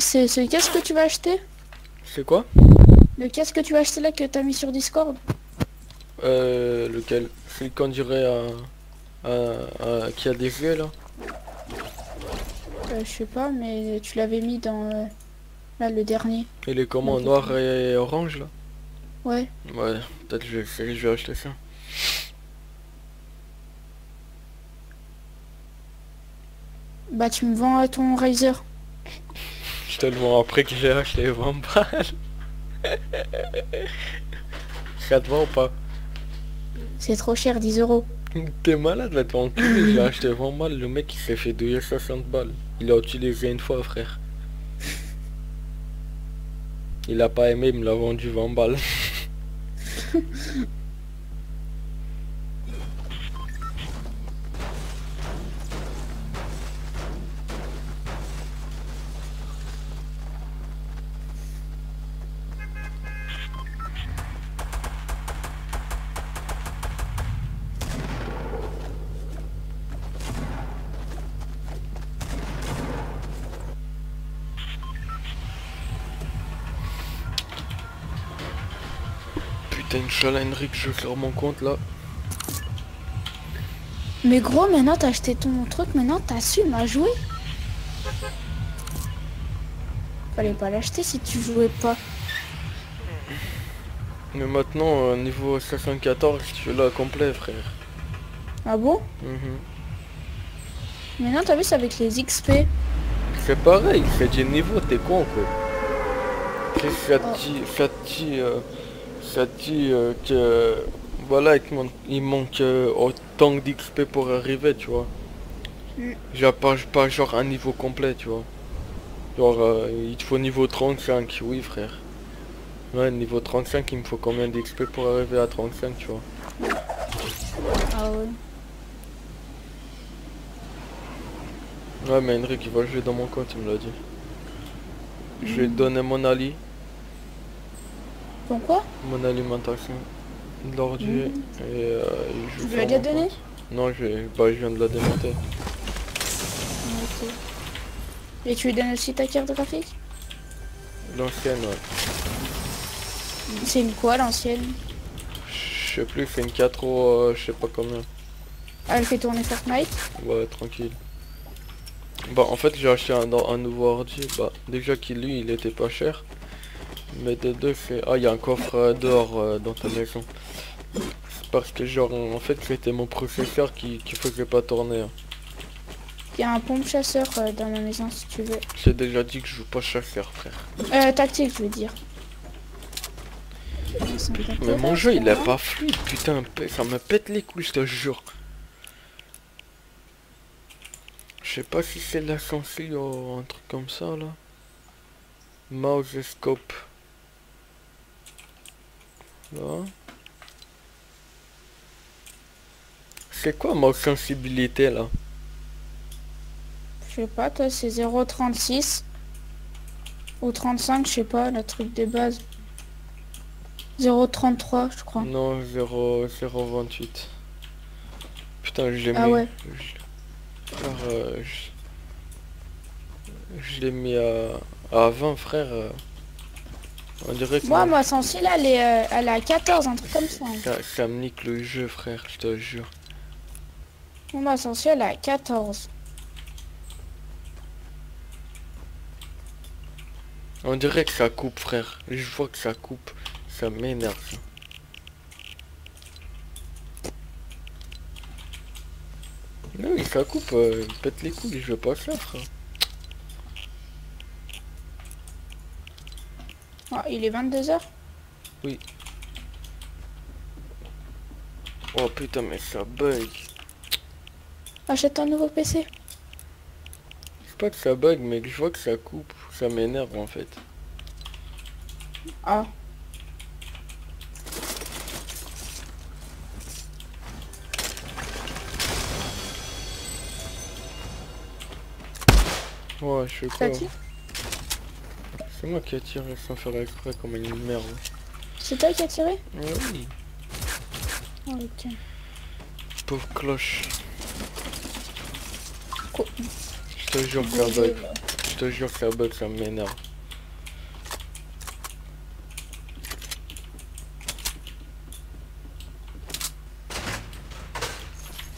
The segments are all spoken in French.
C'est ce casque que tu vas acheter? C'est quoi? Le casque que tu vas acheter là que t'as mis sur Discord? Euh, lequel? Celui qu'on dirait à, à- à- qui a des yeux là? Euh, Je sais pas, mais tu l'avais mis dans euh, là le dernier. Il est comment. Noir et orange là? Ouais. Ouais, peut-être je vais, je vais acheter ça. Bah tu me vends ton Razer. Je te le vends après que j'ai acheté 20 balles. Ça te va ou pas? C'est trop cher, 10 euros. T'es malade là, t'es enculé, j'ai acheté 20 balles, le mec il s'est fait douiller 60 balles. Il a utilisé une fois frère. Il a pas aimé, il me l'a vendu 20 balles. Putain, Inch'Allah, Henrik, je sur mon compte là. Mais gros, maintenant t'as acheté ton truc, maintenant t'assumes à jouer. Fallait pas l'acheter si tu jouais pas. Mais maintenant, euh, niveau 74, je suis là complet, frère. Ah bon? Mhm. Maintenant t'as vu c'est avec les XP. C'est pareil, c'est du niveau, t'es con quoi. Ça Oh. te dit, ça te dit, euh, ça dit euh, que voilà, il manque, il manque euh, autant d'XP pour arriver, tu vois. Mm. J'ai pas, pas genre un niveau complet, tu vois. Genre, euh, il te faut niveau 35, oui frère. Ouais, niveau 35, il me faut combien d'XP pour arriver à 35, tu vois. Ah ouais. Ouais, mais Henrik, il va jouer dans mon compte, il me l'a dit. Je vais lui donner mon ali, Quoi mon alimentation, l'ordi, Mhm. et euh, joue Tu mon donné compte. Non, je, bah, je viens de la démonter. Ok. Et tu lui donnes aussi ta carte graphique? L'ancienne, ouais. C'est une quoi l'ancienne? Je sais plus, c'est une 4 euros, euh, je sais pas combien. Ah, Elle fait tourner Fortnite? Ouais, tranquille. Bah, en fait, j'ai acheté un, un nouveau ordi. Bah, déjà qu'il lui, il était pas cher. Mais de deux, c'est... Ah, il y a un coffre euh, d'or euh, dans ta maison. C'est parce que, genre, en fait, c'était mon processeur qui, qui faisait pas tourner. hein. Il y a un pompe chasseur euh, dans ma maison si tu veux. J'ai déjà dit que je joue pas chasseur, frère. Euh, tactique je veux dire. Mais mon jeu, il est pas fluide, putain. Ça me pète les couilles, je te jure. Je sais pas si c'est la sensi ou un truc comme ça, là. Mouse scope. Là. C'est quoi ma sensibilité, là? Je sais pas, toi c'est 0,36 ou 35, je sais pas, le truc de base. 0,33 je crois. Non, 0, 0,28. Putain, je l'ai Ah mis... ouais. je- frère, euh, je... je l'ai mis à... à 20, frère. euh. On dirait que Moi, ma sensible, elle est, euh, elle est à 14, un truc comme ça. hein. ça, me nique le jeu, frère, je te jure. Moi, ma sensible, elle est à 14. On dirait que ça coupe, frère. Je vois que ça coupe. Ça m'énerve. mais ça coupe, euh, pète les couilles, je veux pas ça, frère. Ah, il est 22h Oh putain, mais ça bug. Achète un nouveau PC. C'est pas que ça bug, mais que je vois que ça coupe. Ça m'énerve en fait. Ah. Ouais, je sais quoi. tire? C'est moi qui ai tiré sans faire exprès comme une merde. C'est toi qui as tiré oui. Oh. Pauvre cloche. Je te jure que ça bug. Je te jure que ça bug, ça m'énerve.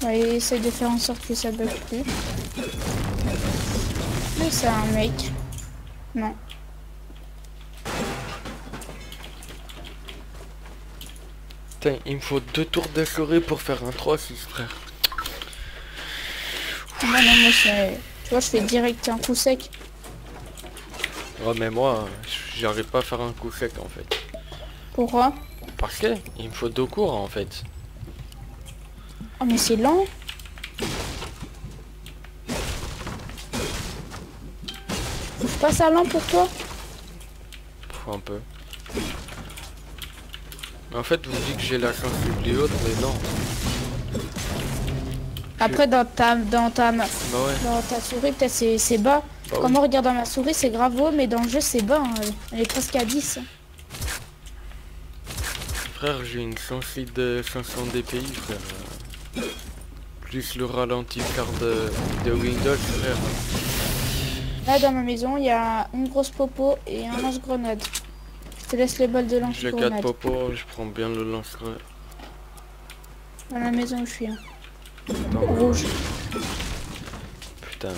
Ouais, essaye de faire en sorte que ça bug plus. Mais c'est un mec. Non. Putain, il me faut deux tours d'assuré pour faire un 3-6 frère. Non, moi. Tu vois, je fais direct un coup sec. Ouais mais moi, j'arrive pas à faire un coup sec en fait. Pourquoi? Parce que il me faut deux cours en fait. Oh, mais c'est lent. C'est pas ça lent pour toi? Faut un peu. En fait vous dites que j'ai la chance plus haute mais non. Après, dans ta, dans ta, Bah ouais. dans ta souris, peut-être c'est bas. Bah Quand oui. regarde dans ma souris, c'est grave haut, mais dans le jeu, c'est bas. hein. Elle est presque à 10. Frère j'ai une sensibilité de 500 dpi frère. Plus le ralenti car de, de Windows frère. Là, dans ma maison, il y a une grosse popo et un lance-grenade. Je te laisse les balles de J'ai 4 lance-grenade. popos, je prends bien le lance Dans la maison où je suis. hein. Attends, Rouge. putain.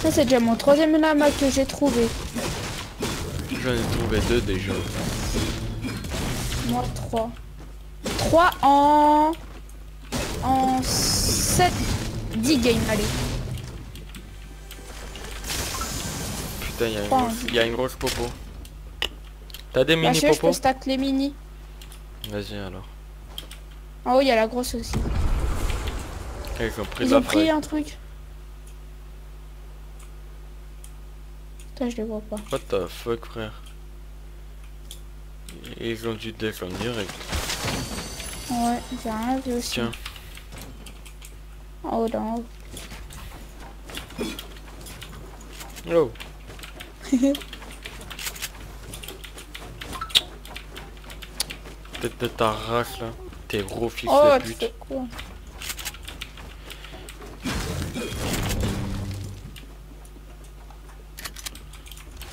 Ça, c'est déjà mon troisième lama que j'ai trouvé. J'en ai trouvé deux déjà. Moi, 3. 3 en... En 7... 10 games, allez. Putain, il y, a une grosse- y a une grosse popo. T'as des mini veux, je peux popos stack les mini. Vas-y alors. En haut, il y a la grosse aussi. Eh, Ils ont pris Ils la ont pris un truc. Putain, je les vois pas. What the fuck frère? Ils ont dû descendre direct. Ouais, j'ai rien vu aussi. Tiens. En haut, dans haut. Oh Tête de ta race là. T'es gros fils Oh, de pute. quoi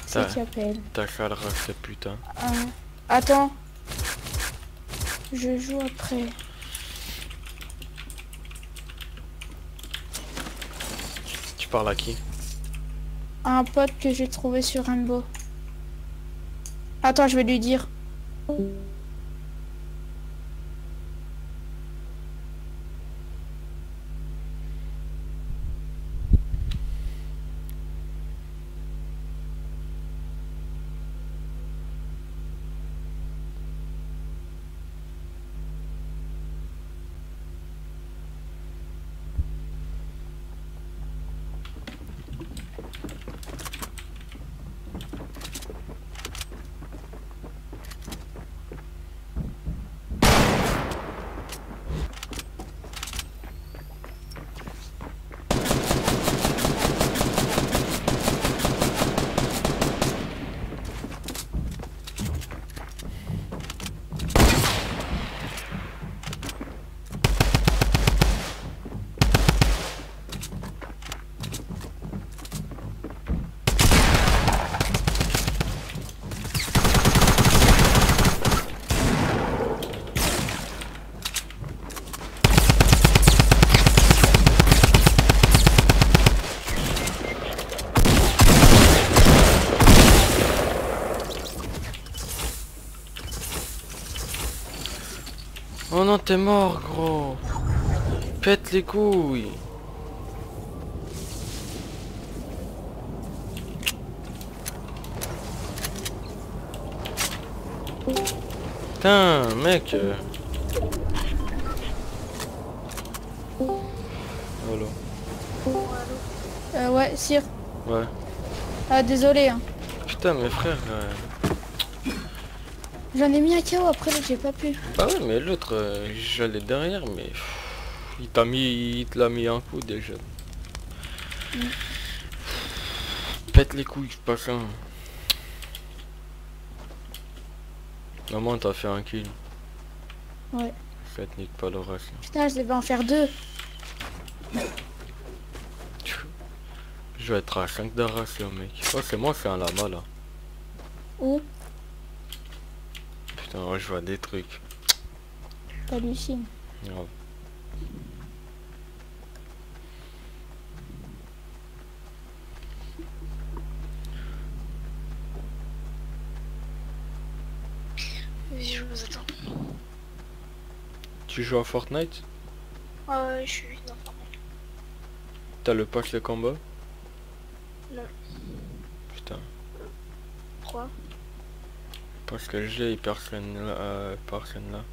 Ça- C'est qui appelle Ta sale race de putain. Ah, Attends. Je joue après. Tu parles à qui? Un pote que j'ai trouvé sur Rainbow. Attends, je vais lui dire. T'es mort, gros. Pète les couilles. Putain, mec. euh. Euh, ouais, Sire. Ouais. Ah, désolé. Hein. Putain, mes frères. euh, J'en ai mis un KO après, donc j'ai pas pu. Bah ouais, mais l'autre, euh, j'allais derrière, mais pff, il t'a mis, il te l'a mis un coup déjà. Pète les couilles, pas ça. Maman, t'as fait un kill. Ouais. Ça te nique pas le reste. Putain, je devais en faire deux. Je vais être à 5 de ratio, mec. Oh, c'est moi, c'est un lama, là. Où? Putain, ouais, je vois des trucs. T'hallucines. Grave. Vas-y, je vous attends. Tu joues à Fortnite? Ouais, je suis dans Fortnite. T'as le pack de combat? Non. Putain. Pourquoi Parce que j'ai personne là. euh, personne là.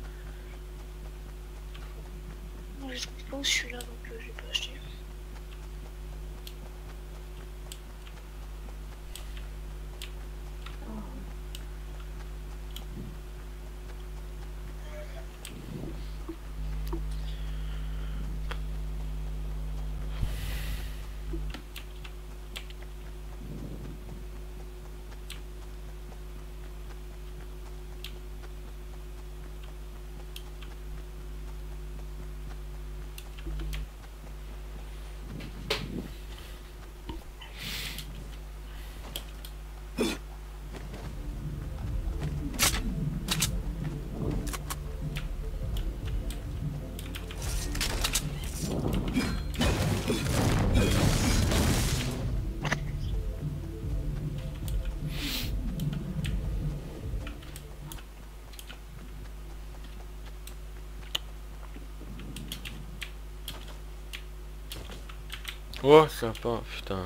Oh, sympa, putain.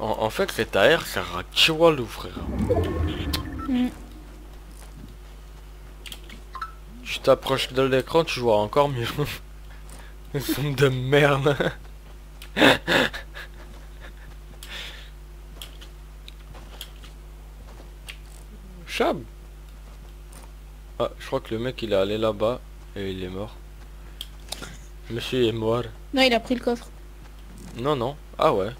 En, en fait, cet AR sert à Chihuahua, frère. Mm. Tu t'approches de l'écran, tu vois encore mieux. Une somme de merde. Chab Ah, je crois que le mec il est allé là-bas et il est mort. Monsieur est mort. Non, il a pris le coffre. Non, non. Ah ouais.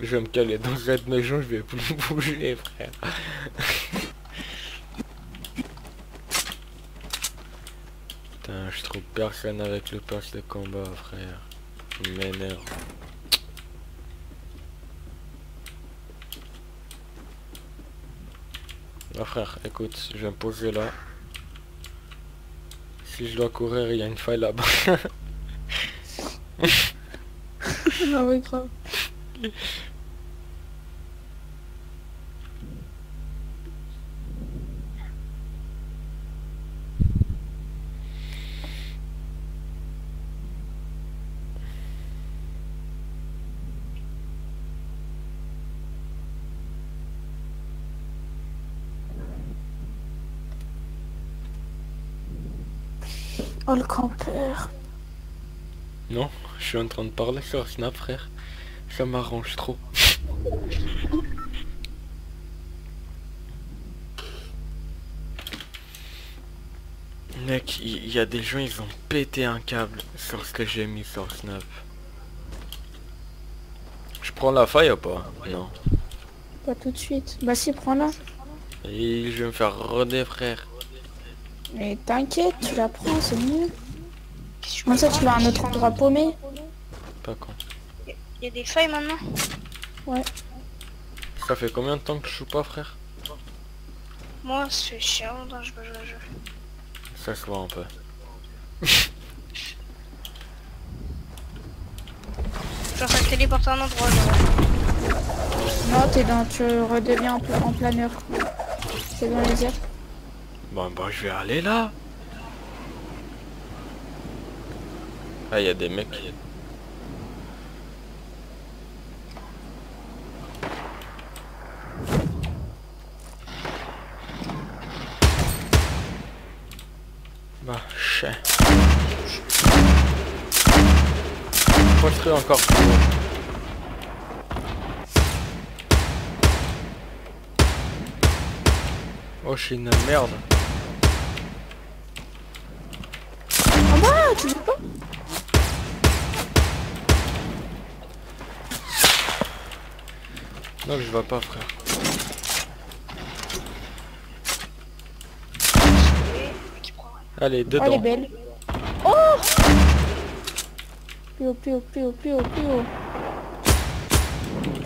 Je vais me caler dans cette maison, je vais plus bouger, frère. Putain, je trouve personne avec le pass de combat, frère. Il m'énerve. Ah frère, écoute, je vais me poser là. Si je dois courir, il y a une faille là-bas. ah oui, grave. Oh le campeur. Non, je suis en train de parler sur Snap, frère. Ça m'arrange trop. Mec, il y, a des gens, ils ont pété un câble sur ce que j'ai mis sur Snap. Je prends la faille ou pas? Non. Pas tout de suite. Bah si, prends-la. Et je vais me faire roder, frère. Mais t'inquiète, tu la prends, c'est mieux. Comme tu ça, tu vas à un autre endroit paumé. Pas con. Il y a des failles maintenant Ça fait combien de temps que je joue pas, frère? Moi, ça fait chiant que je peux jouer à jeu. Ça se voit un peu. Genre ça te téléporte à un endroit, genre. Non, t'es dans, tu redeviens en planeur. C'est dans les airs. Bon, bah, je vais aller là. Ah, il y a des mecs. Bah, chien. Construis encore plus haut. Oh, je suis une merde. Ah bah, tu veux pas Non, je vois pas, frère. Allez, elle est dedans. belle. Oh Plus haut, plus haut, plus haut, plus haut, plus haut.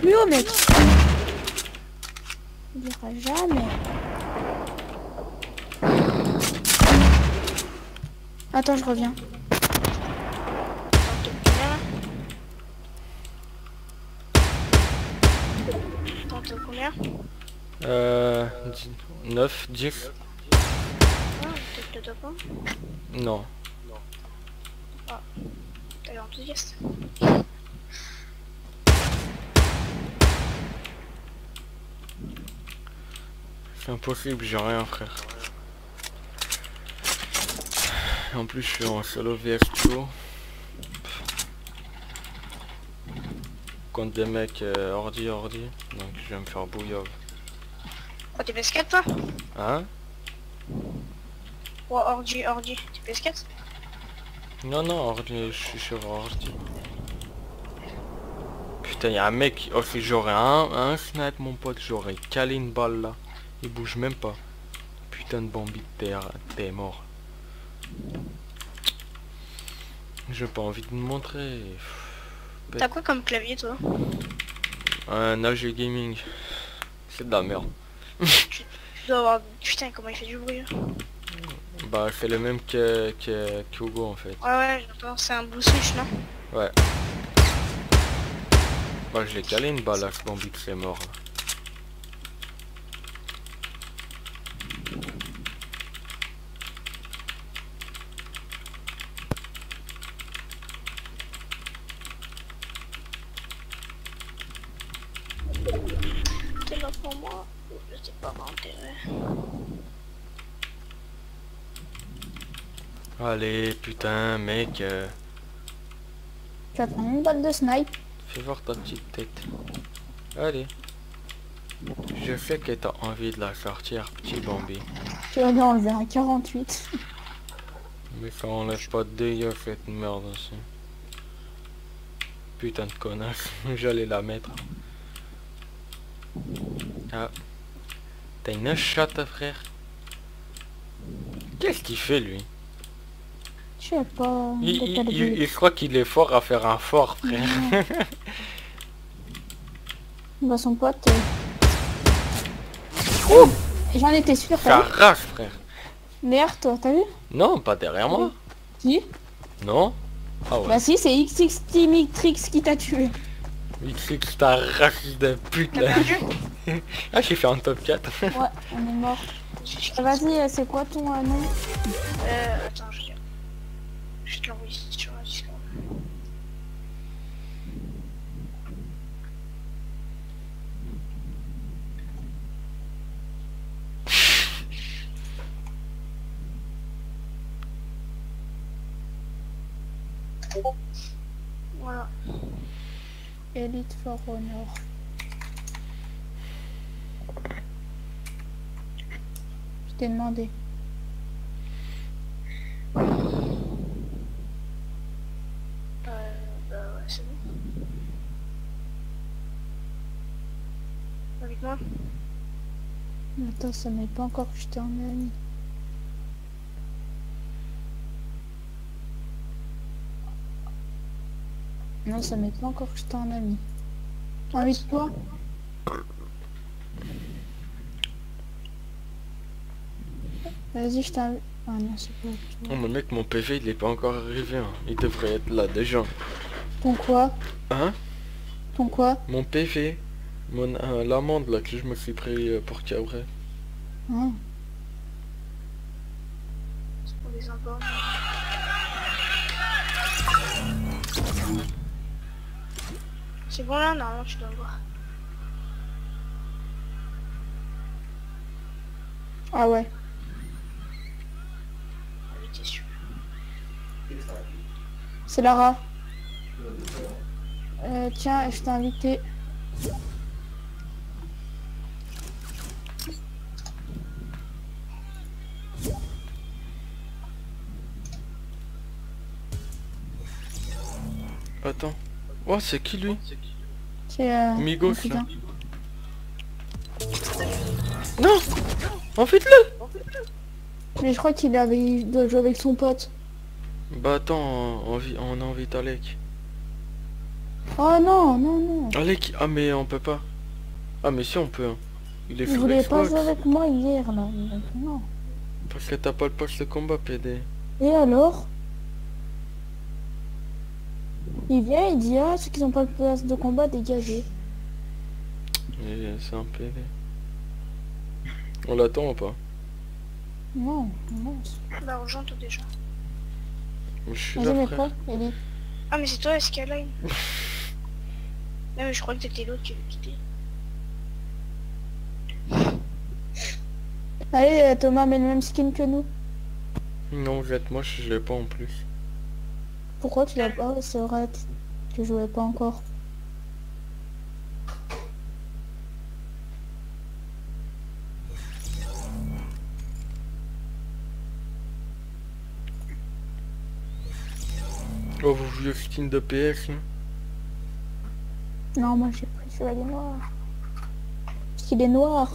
Plus haut, mec Il ira jamais. Attends, je reviens. Combien Euh... 9, 10 Ah, peut-être que t'as pas. Non. T'as l'air enthousiaste. C'est impossible, j'ai rien frère. En plus je suis en solo VS Contre des mecs euh, ordi ordi. Donc je vais me faire bouillov. Oh, t'es PS4 toi? Hein? Oh, ordi, ordi. T'es PS4 Non non ordi, je suis sur ordi. Putain y'a un mec, oh j'aurais un, un snipe mon pote, j'aurais calé une balle là. Il bouge même pas. Putain de Bambi de terre, t'es mort. J'ai pas envie de me montrer. T'as quoi comme clavier toi Un AG Gaming. C'est de la merde. Tu dois avoir... Putain, comment il fait du bruit. hein. Bah c'est le même que, que, que Hugo en fait. Ouais, ouais, j'entends. C'est un blue switch, non Ouais. Bah je l'ai calé une balle à ce Bambi c'est mort. T'es là pour moi Je sais pas m'enterrer. Allez putain mec, euh, Tu vas prendre une balle de snipe. fais voir ta petite tête. Allez. Je sais que t'as envie de la sortir, petit Bambi. Tu vas enlever un 48. Mais ça enlève pas de dégâts cette merde aussi. Putain de connasse, j'allais la mettre. Ah. T'as une chatte frère Qu'est-ce qu'il fait lui? Je sais pas. il, croit qu'il est fort à faire un fort frère. Bah, son pote. euh. Oh J'en étais sûr, rage frère. Derrière toi, t'as vu Non, pas derrière moi. Si Non Ah ouais. Bah si, c'est XX Timitrix qui t'a tué. XX ta race de pute là. Ah j'ai fait un top 4. Ouais, on est mort. Vas-y, c'est quoi ton euh, nom? Euh, attends. Je te l'envoie ici sur le Discord. Voilà. Elite for Honor. Je t'ai demandé. Euh, bah ouais, c'est bon. Avec moi? Attends, ça met pas encore que je t'ai en ami. Non, ça met pas encore que je t'ai en ami. Invite-toi. Vas-y, je t'invite. Ah non, c'est pas. Oh mais mec mon PV il est pas encore arrivé. hein. Il devrait être là déjà. Ton quoi? Hein? Ton quoi? Mon PV. Mon euh, l'amende là que je me suis pris euh, pour Cabré. Hein C'est pour les imports. C'est bon là Normalement tu dois voir. Ah ouais. C'est Lara. Euh, tiens, je t'ai invité. Attends. Oh c'est qui lui C'est euh, Migos, cousin. Non En fait le Mais je crois qu'il avait il doit jouer avec son pote. Bah attends, on, on invite Alec. Oh non, non, non. Alec, ah mais on peut pas. Ah mais si on peut. hein. Il est Il sur voulait pas avec moi hier là. Non. Parce que t'as pas le poste de combat PD. Et alors? Il vient, il dit ah ceux qui n'ont pas le place de combat dégagez. C'est un PD. On l'attend ou pas? Non, non. Bah rejoins-toi déjà. Je suis là frère. quoi Ellie Ah mais c'est toi Skyline Non mais je crois que t'étais l'autre qui avait quitté. Allez euh, Thomas met le même skin que nous. Non, jette moi je l'ai pas en plus. Pourquoi tu l'as pas C'est vrai, tu jouais pas encore. Oh vous jouez skin de PS là Non, moi j'ai pris chevalier noir. Parce qu'il est noir.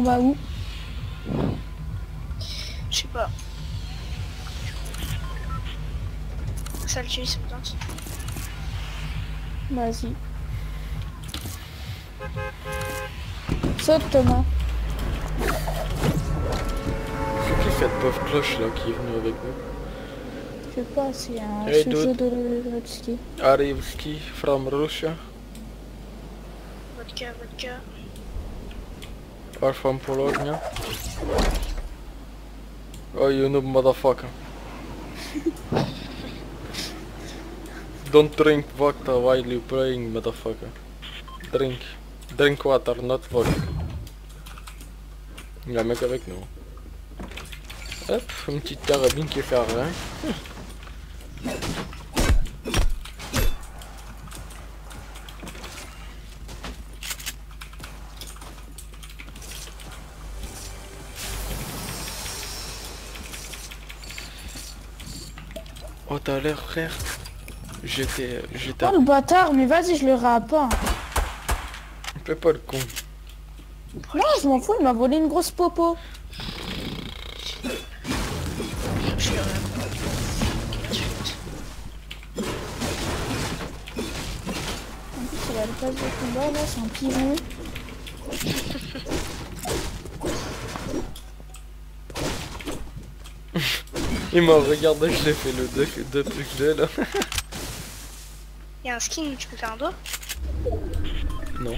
On va où? Je sais pas. Ça le tue, ça me tente. Vas-y. Saute Thomas. C'est qui cette pauvre cloche là qui est venue avec nous? Je sais pas, c'est un Hey, jeu dude. de, de ski. Arivski from Russia Vodka, vodka. Or from Polonia Oh you noob motherfucker. Don't drink vodka while you playing motherfucker. Drink. Drink water not vodka. Il y a un mec avec nous Hop, une petite carabine qui fait rien Oh t'as l'air frère J'étais... J'étais... Oh le bâtard, mais vas-y, je le rate pas. Fais pas le con Non, je m'en fous, il m'a volé une grosse popo. En plus, il a le passe de combat, là, c'est un pigeon. Il m'a regardé, je l'ai fait le deux, deux trucs de là. Il y a un skin où tu peux faire un doigt Non.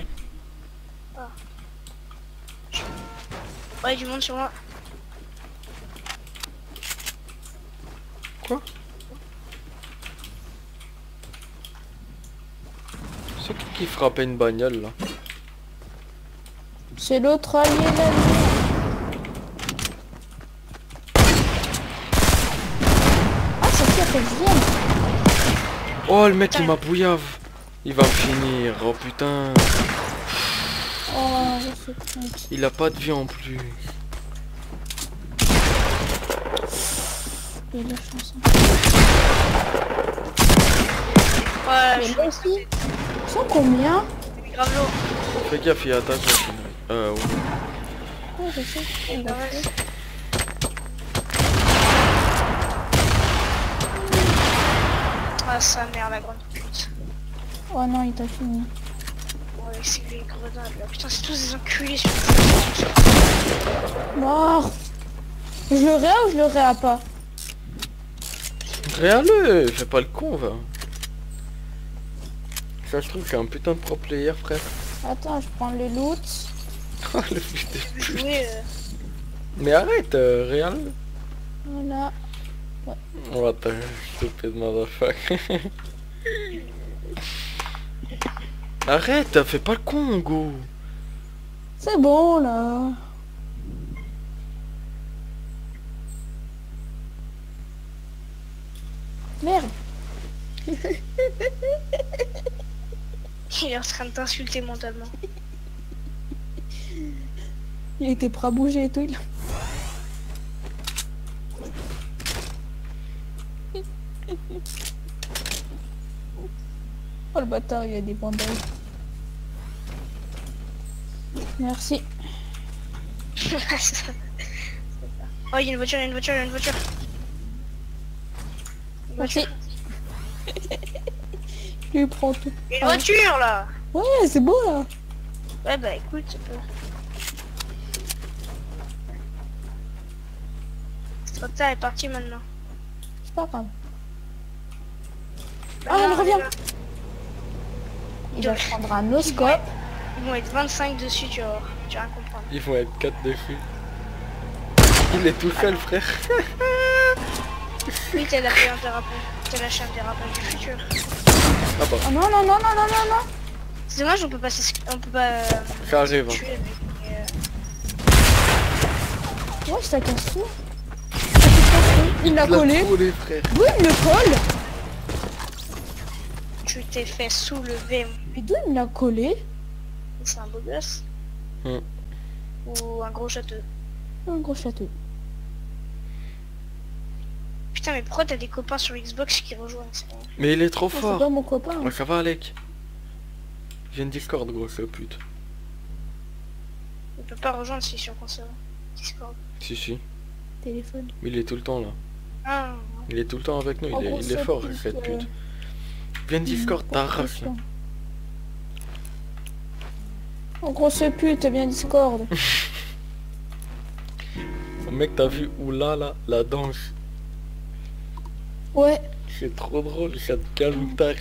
Ouais, du monde sur moi. Quoi? C'est qui qui frappait une bagnole là? C'est l'autre allié là. Oh le mec il m'a bouillave Il va me finir, oh putain Oh. Il a pas de vie en plus Il a de la chance. Ouais, Mais je moi aussi. Ils sont combien grave. Fais gaffe, il attaque la. Euh, ouais. Oh, je sais. Sa mère, la grande pute. Oh non, il t'a fini. Ouais, c'est les grenades là. Putain, c'est tous des enculés sur Mort Je le réa ou je le réa pas Réale, fais pas le con va Ça je trouve qu'il y a un putain de pro player frère Attends, je prends le loot. Le putain. Euh... Mais arrête, euh, Voilà. What the stupid motherfucker Arrête, fais pas le con go C'est bon là. Merde. Il est en train de t'insulter mentalement. Il était prêt à bouger et tout. il- Oh le bâtard, il y a des bandages. Merci. oh, il y a une voiture, il y a une voiture, il y a une voiture. Une Merci. voiture. Lui prend tout. Il y a une Ah. voiture là Ouais, c'est beau là. Ouais bah écoute, c'est pas... Trop tard, est partie maintenant. C'est pas grave. Ah, elle revient. Il va prendre un oscope. Ils vont être 25 dessus, tu vas. Tu vas rien comprendre. Ils vont être 4 dessus. Il est tout seul, frère. Oui, t'as lâché un dérapage. T'as lâché un dérapage du futur. Ah bah, Oh non, non, non, non, non, non, non. C'est dommage, on peut pas, on peut pas euh, ça arrive. hein. tuer avec... euh, Ouais, ça casse tout. Il l'a Il l'a collé. collé, frère. D'où il le colle Fait soulever. Mais d'où il l'a collé? C'est un beau gosse. Hmm. Ou un gros château. Un gros château. Putain, mais pourquoi t'as des copains sur Xbox qui rejoignent Mais il est trop Oh, c'est fort. pas mon copain. Ouais, ça va, Alec J'ai une Discord, gros, ce pute. On peut pas rejoindre si sur console. Discord. Si, si. Téléphone. Mais il est tout le temps là. Ah, Il est tout le temps avec nous. En Il est, il est fort, pute, cette euh, pute. Viens Discord, ta race. là. En gros, ce pute, bien Discord. Mec, t'as vu Oula là, la danse Ouais. C'est trop drôle, ça te calme ta.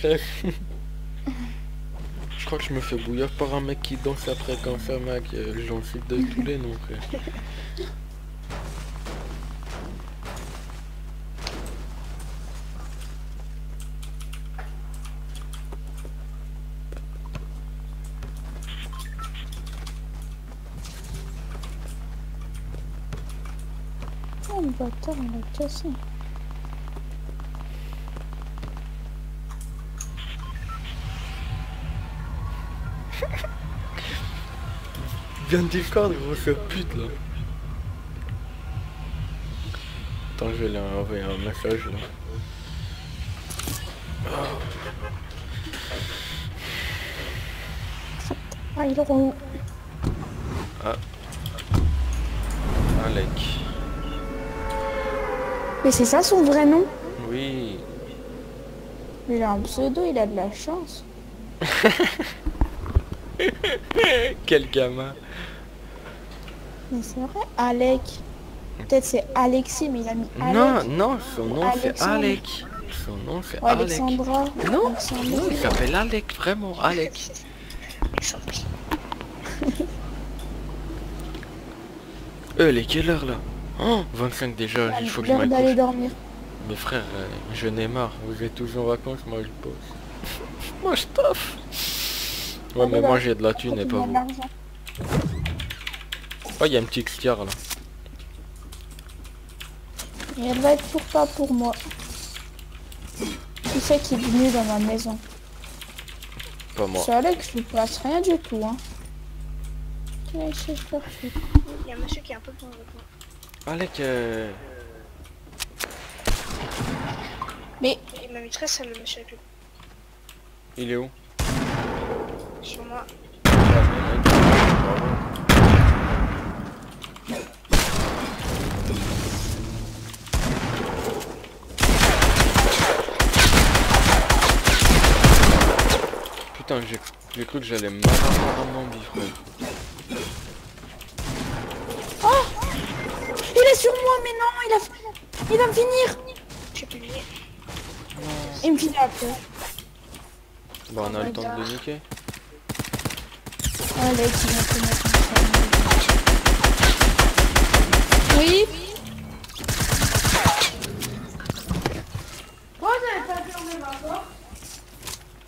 Je crois que je me fais bouillir par un mec qui danse après quand ça, mec. Euh, J'en suis de tous les noms, frère. cassé. Viens Discord, gros, ce pute là. Attends, je vais lui envoyer un message là. Ah, il est relou. Alec. Mais c'est ça son vrai nom Oui. Mais il a un pseudo, il a de la chance. Quel gamin. Mais c'est vrai, Alec. Peut-être c'est Alexis, mais il a mis Alec. Non, non, son nom c'est. Alec. Son nom c'est Alec. Alexandra. Non, Alexandra. non, il s'appelle Alec, vraiment, Alec. Euh, les quelle heure là oh, 25 déjà, il faut que je m'accroche. dormir. Mes frères, euh, je n'ai marre. Vous êtes tous en vacances, moi je bosse. moi je taffe. Ouais, mais moi j'ai de la thune et pas vous. l'argent. Oh, il y a un petit XTR là. Et elle va être pour pas pour moi. Qui c'est qui est venu dans ma maison Pas moi. C'est Alex, je place rien du tout. Hein. Il y a un monsieur qui est un peu plus avec moi. Alec, euh... Mais Il m'a mis très sale le monsieur avec lui. il est où? Sur moi. Putain, j'ai cru que j'allais mal avoir mon bif, sur moi, mais non, il a, il va me finir. J'ai publié. Il me finit après. Bon, on a le temps de le niquer. Mettre Oui.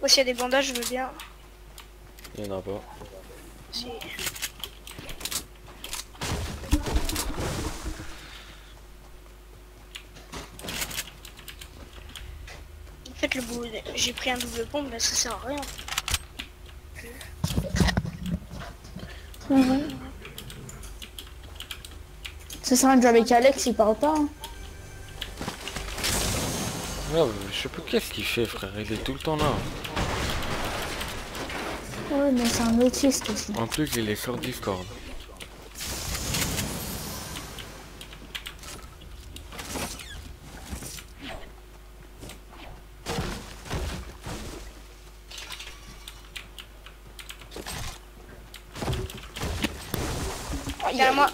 Moi, s'il y a des bandages, je veux bien. Il y en a pas. Si. Fait, le bout, j'ai pris un double pompe, mais ça sert à rien. Ça sert à jouer avec Alex, il parle pas. hein. Ouais, je sais pas qu'est-ce qu'il fait frère, il est tout le temps là. Ouais, mais c'est un autiste aussi. En plus il est sur Discord. Derrière moi.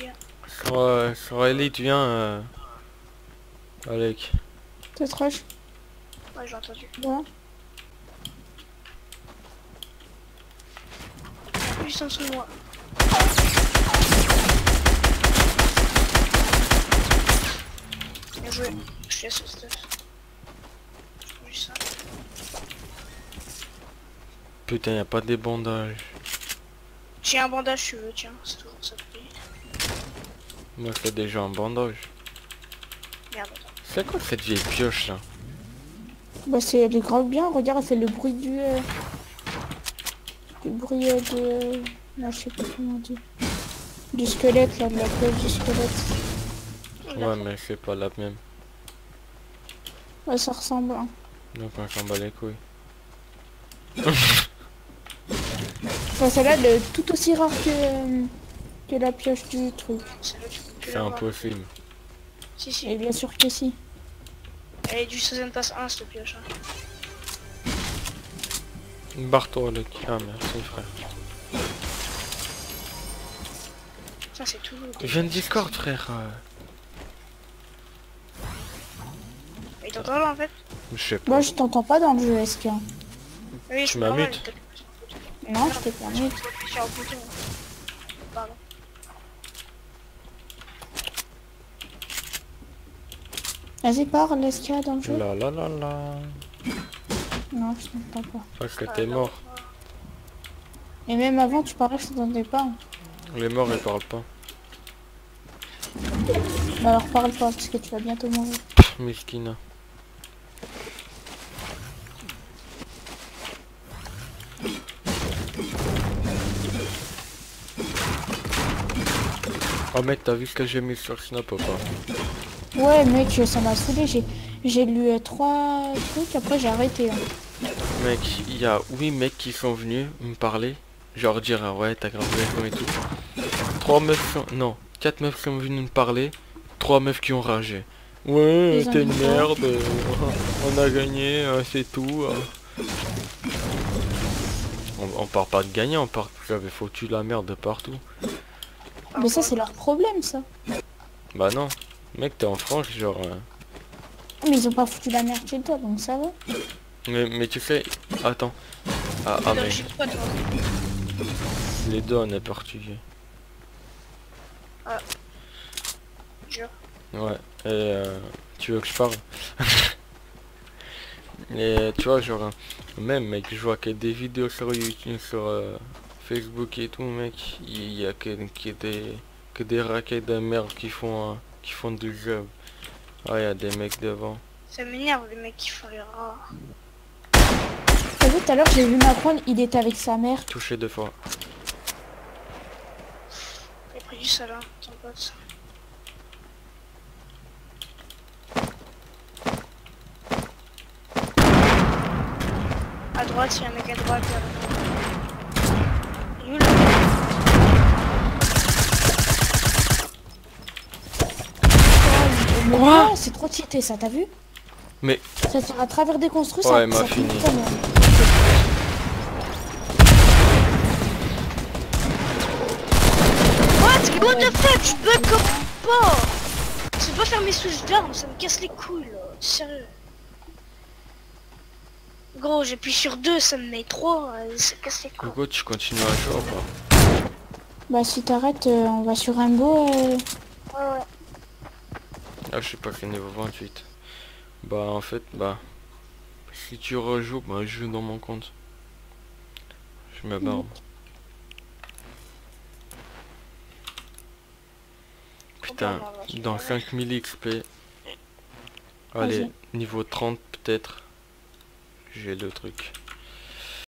Gars. Sur, euh, sur Elite, viens euh... Alec. T'es rush Ouais, j'ai entendu. Ouais. Juste en dessous de moi. Bien joué. Je suis à ce stuff. Juste ça. Putain, y a pas des bandages. J'ai un bandage, tu veux, tiens, c'est toujours ça. Moi c'est déjà un bandage. Merde. C'est quoi cette vieille pioche là? Bah c'est elle est grave bien, regarde elle fait le bruit du euh, du bruit euh, de là je sais pas comment on dit du squelette là de la cloche du squelette. Ouais mais c'est pas la même. Ouais ça ressemble. hein. Donc on s'en bat les couilles. Enfin celle-là elle est tout aussi rare que euh, que la pioche du truc. C'est impossible. Si, si. Et bien sûr que si. Elle est du Season Pass 1, cette pioche. Hein. Barre-toi Alec. Ah merci frère. Ça, c'est tout. Je viens de Discord frère. euh. Il t'entend là, en fait? Je sais pas. Moi je t'entends pas dans le jeu SK. Oui, Tu m'as mute. Non je t'ai permis. t'appuies sur un bouton. Pardon. Vas-y parle SK dans le jeu. La la la la. Non je t'entends pas. Parce que t'es mort. Et même avant tu parlais je t'entendais pas. Les morts ils parlent pas. Bah alors parle pas parce que tu vas bientôt mourir. Pff, Miskina. Oh mec, t'as vu ce que j'ai mis sur Snap ou pas? Ouais mec ça m'a saoulé, j'ai j'ai lu euh, trois trucs après j'ai arrêté. hein. Mec, il y a 8 mecs qui sont venus me parler. Genre dire ah ouais t'as grave raison et tout. Trois meufs sont... Non, quatre meufs sont venues me parler. Trois meufs qui ont ragé. Ouais, t'es une merde. euh, on a gagné, euh, c'est tout. euh. On, on part pas de gagner, on part j'avais foutu la merde de partout. Mais ça c'est leur problème ça. Bah non. Mec, t'es en France, genre... euh, Mais ils ont pas foutu la merde chez toi donc ça va. Mais, mais tu sais... Attends. Ah, ah mais les deux on est portugais. Jure. Ouais, et euh, tu veux que je parle? Et tu vois, genre, même mec, je vois qu'il y a des vidéos sur YouTube, sur euh, Facebook et tout, mec, il y a que, que des, que des raquettes de merde qui font, euh, qui font du job. Ah, il y a des mecs devant. Ça m'énerve, les mecs qui font les rats. T'as vu tout à l'heure j'ai vu Macron, il était avec sa mère. Touché deux fois. J'ai pris du salin, ton pote. À droite, il y a un mec à droite. Il est où, le mec Mais Quoi c'est trop cheaté ça, t'as vu Mais- Ça tire à travers des construits, Ouais, ça, m'a ça fini. euh, What What the fuck Je bug comme pas Je peux pas faire mes switches d'armes, ça me casse les couilles là, sérieux. Gros, j'appuie sur 2, ça me met 3, ça casse les couilles. Coco, tu continues à jouer ou pas Bah si t'arrêtes, euh, on va sur Rainbow. Euh... Ouais, ouais. Ah, je sais pas, quel niveau 28. Bah, en fait, bah. Si tu rejoues, bah, je joue dans mon compte. Je me barre. Putain, dans 5000 XP. Allez, niveau 30 peut-être. J'ai le truc.